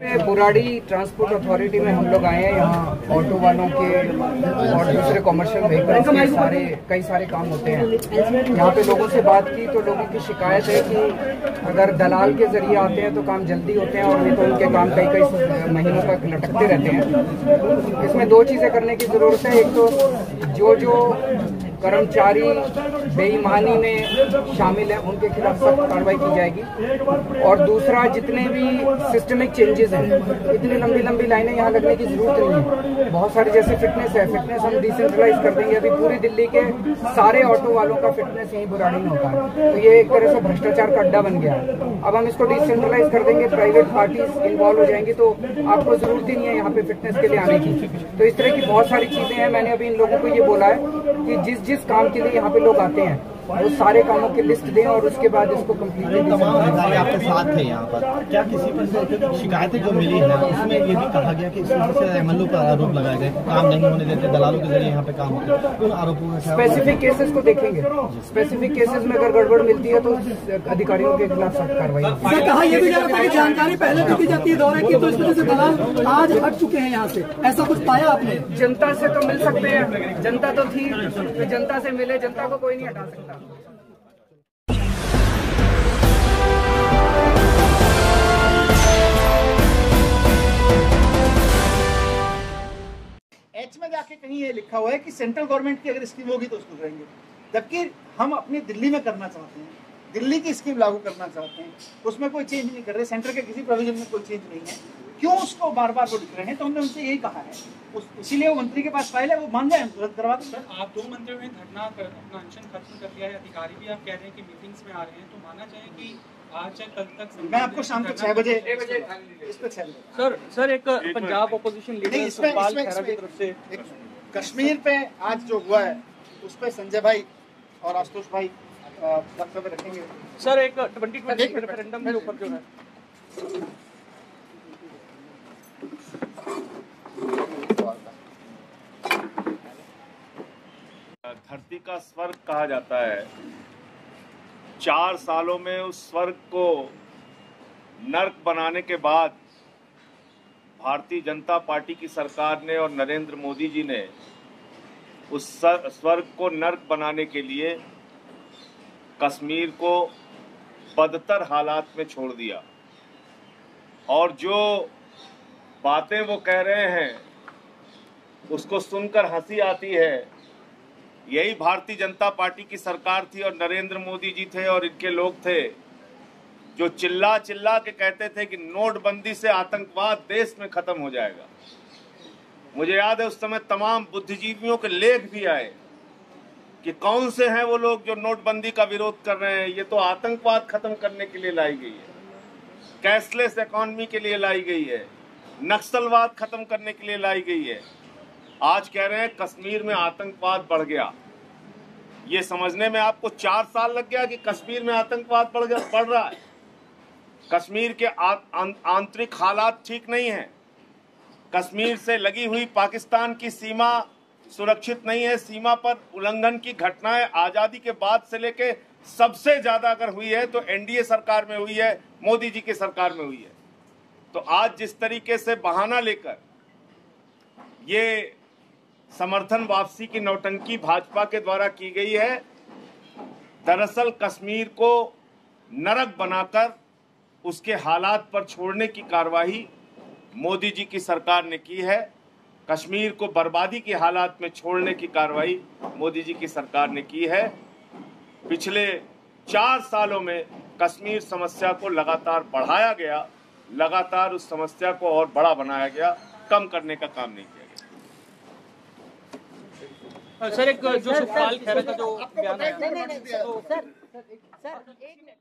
Burari transport authority में हम लोग आए हैं यहाँ ऑटो वालों के और दूसरे कमर्शियल व्हीकल्स के सारे, कई सारे काम होते हैं। यहाँ पे लोगों से बात की तो लोगों की शिकायत है कि अगर दलाल के ज़रिए आते हैं तो काम जल्दी होते हैं और नहीं तो उनके काम कई कई महीनों तक लटकते रहते हैं। इसमें दो चीज़ें करने की ज़रूरत है। एक तो जो जो कर्मचारी बेईमानी में शामिल है, उनके खिलाफ सख्त कार्रवाई की जाएगी। और दूसरा, जितने भी सिस्टमिक चेंजेस हैं, इतनी लंबी लंबी लाइनें यहाँ लगने की ज़रूरत नहीं है। बहुत सारे जैसे फिटनेस है फिटनेस हम डिसेंट्रलाइज कर देंगे। अभी पूरी दिल्ली के सारे ऑटो वालों का फिटनेस यहीं बुराड़ी में होता तो ये एक तरह से भ्रष्टाचार का अड्डा बन गया अब हम इसको डिसेंट्रलाइज कर देंगे प्राइवेट पार्टीज़ इन्वॉल्व हो जाएँगी तो आपको ज़रूरत ही नहीं है यहाँ पे फिटनेस के लिए आने की। तो इस तरह की बहुत सारी चीज़ें हैं। मैंने अभी इन लोगों को ये बोला है कि जिस जिस काम के लिए यहाँ पे लोग आते हैं। वो सारे कामों की लिस्ट दें और उसके बाद इसको कम्प्लीटली तमाम अधिकारी आपके साथ थे यहाँ पर। क्या किसी पर शिकायतें जो मिली है उसमें ये भी कहा गया कि इसमें से एमएलओ पर आरोप लगाए गए काम नहीं होने देते दलालों के ज़रिए यहाँ पे काम होते उन आरोपों में स्पेसिफिक केसेस को देखेंगे। स्पेसिफिक केसेस में अगर गड़बड़ मिलती है तो अधिकारियों के खिलाफ सख्त कार्रवाई कहा यह भी जा रहा था कि जानकारी पहले भी दी जाती है दौरे की तो इस वजह से दलाल आज हट चुके हैं यहाँ से। ऐसा कुछ पाया आपने? जनता से तो मिल सकते हैं। जनता तो थी जनता से मिले जनता को कोई नहीं हटा सकता। एच में जाके कहीं ये लिखा हुआ है कि सेंट्रल गवर्नमेंट की अगर स्कीम होगी तो उसको करेंगे। जबकि हम अपनी दिल्ली में करना चाहते हैं, दिल्ली की स्कीम लागू करना चाहते हैं, उसमें कोई चेंज नहीं कर रहे सेंटर के किसी प्रोविज़न में कोई चेंज नहीं है। क्यों उसको बार बार वो लिख रहे हैं? तो हमने उनसे यही कहा है। इसीलिए वो मंत्री के पास फ़ाइल है वो मान जाए करवा सर आप दो मंत्रियों ने धरना कर, अपना अनशन खत्म कर दिया है अधिकारी भी आप कह रहे हैं कि मीटिंग्स में आ रहे हैं तो माना जाए कि आज या कल तक मैं आपको शाम को छह बजे इस सर सर एक पंजाब लीडर खैरा की तरफ़ से कश्मीर पे आज जो हुआ है उस पे संजय भाई और आशुतोष भाई वक्तव्य रखेंगे। सर एक ट्वेंटी ट्वेंटी रेफरेंडम के ऊपर जो है। धरती का स्वर्ग कहा जाता है। चार सालों में उस स्वर्ग को नर्क बनाने के बाद भारतीय जनता पार्टी की सरकार ने और नरेंद्र मोदी जी ने उस स्वर्ग को नर्क बनाने के लिए कश्मीर को बदतर हालात में छोड़ दिया। और जो बातें वो कह रहे हैं, उसको सुनकर हँसी आती है यही भारतीय जनता पार्टी की सरकार थी और नरेंद्र मोदी जी थे और इनके लोग थे, जो चिल्ला चिल्ला के कहते थे कि नोटबंदी से आतंकवाद देश में खत्म हो जाएगा। मुझे याद है उस समय तमाम बुद्धिजीवियों के लेख भी आए कि कौन से हैं वो लोग जो नोटबंदी का विरोध कर रहे हैं। ये तो आतंकवाद खत्म करने के लिए लाई गई है। कैशलेस इकोनॉमी के लिए लाई गई है। नक्सलवाद खत्म करने के लिए लाई गई है। आज कह रहे हैं कश्मीर में आतंकवाद बढ़ गया। ये समझने में आपको चार साल लग गया कि कश्मीर में आतंकवाद बढ़ गया, बढ़ रहा है। कश्मीर के आंतरिक हालात ठीक नहीं है। कश्मीर से लगी हुई पाकिस्तान की सीमा सुरक्षित नहीं है। सीमा पर उल्लंघन की घटनाएँ आज़ादी के बाद से लेके सबसे ज़्यादा अगर हुई है तो एनडीए सरकार में हुई है, मोदी जी की सरकार में हुई है। तो आज जिस तरीके से बहाना लेकर ये समर्थन वापसी की नौटंकी भाजपा के द्वारा की गई है। दरअसल कश्मीर को नरक बनाकर उसके हालात पर छोड़ने की कार्रवाई मोदी जी की सरकार ने की है। कश्मीर को बर्बादी के हालात में छोड़ने की कार्रवाई मोदी जी की सरकार ने की है। पिछले चार सालों में कश्मीर समस्या को लगातार बढ़ाया गया, लगातार उस समस्या को और बड़ा बनाया गया, कम करने का काम नहीं किया। सर एक जो सुखपाल खैरा का जो बयान है सर, सर, एक- सर, एक मिनट।